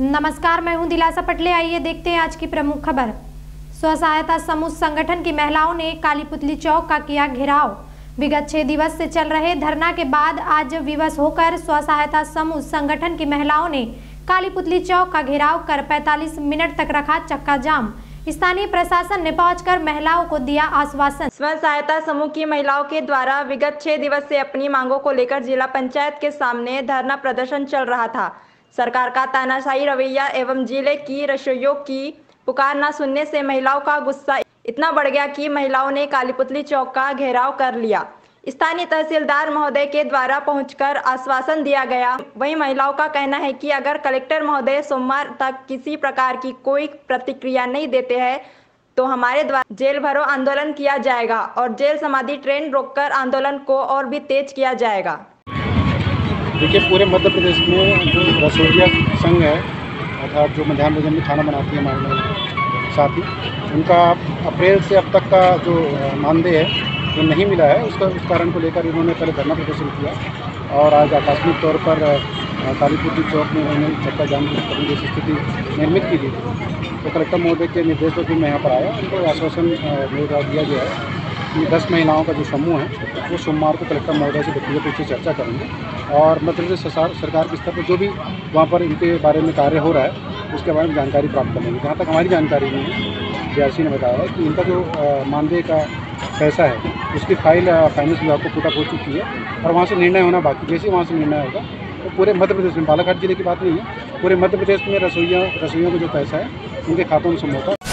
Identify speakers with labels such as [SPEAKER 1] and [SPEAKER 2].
[SPEAKER 1] नमस्कार, मैं हूँ दिलासा पटले। आइए देखते हैं आज की प्रमुख खबर। स्व सहायता समूह संगठन की महिलाओं ने कालीपुतली चौक का किया घेराव। विगत छह दिवस से चल रहे धरना के बाद आज विवश होकर स्व सहायता समूह संगठन की महिलाओं ने कालीपुतली चौक का घेराव कर 45 मिनट तक रखा चक्का जाम। स्थानीय प्रशासन ने पहुंचकर महिलाओं को दिया आश्वासन।
[SPEAKER 2] स्व सहायता समूह की महिलाओं के द्वारा विगत छह दिवस से अपनी मांगों को लेकर जिला पंचायत के सामने धरना प्रदर्शन चल रहा था। सरकार का तानाशाही रवैया एवं ज़िले की रसोइयों की पुकार न सुनने से महिलाओं का गुस्सा इतना बढ़ गया कि महिलाओं ने कालीपुतली चौक का घेराव कर लिया। स्थानीय तहसीलदार महोदय के द्वारा पहुंचकर आश्वासन दिया गया। वहीं महिलाओं का कहना है कि अगर कलेक्टर महोदय सोमवार तक किसी प्रकार की कोई प्रतिक्रिया नहीं देते हैं तो हमारे द्वारा जेल भरो आंदोलन किया जाएगा और जेल समाधि ट्रेन रोककर आंदोलन को और भी तेज किया जाएगा।
[SPEAKER 3] देखिए, पूरे मध्य प्रदेश में जो रसोइया संघ है, अर्थात जो मध्यान्ह भोजन में खाना बनाती है हमारे साथी, उनका अप्रैल से अब तक का जो मानदेय है, वो तो नहीं मिला है। उसका, उस कारण को लेकर इन्होंने पहले धरना प्रदर्शन किया और आज आकस्मिक तौर पर कालीपुटी चौक में उन्होंने चक्का जाम की जैसी स्थिति निर्मित की थी। तो कलेक्टर महोदय के निर्देशों पर मैं यहाँ पर आया। उनको आश्वासन दिया गया है। कि दस महिलाओं का जो समूह है, वो सोमवार को कलेक्टर महोदय से व्यक्तिगत रूप से चर्चा करेंगे। और मध्य प्रदेश सरकार के स्तर पर जो भी वहाँ पर इनके बारे में कार्य हो रहा है, उसके बारे में जानकारी प्राप्त करेंगे जहाँ तक हमारी जानकारी में डी ने बताया है कि इनका जो मानदेय का पैसा है, उसकी फ़ाइल फाइनेंस विभाग को पुटअप हो चुकी है और वहाँ से निर्णय होना बाकी जैसे वहाँ से निर्णय होगा तो पूरे मध्य प्रदेश में, बालाघाट ज़िले की बात नहीं है, पूरे मध्य प्रदेश में रसोइया रसोइयों का जो पैसा है, उनके खातों में समझौता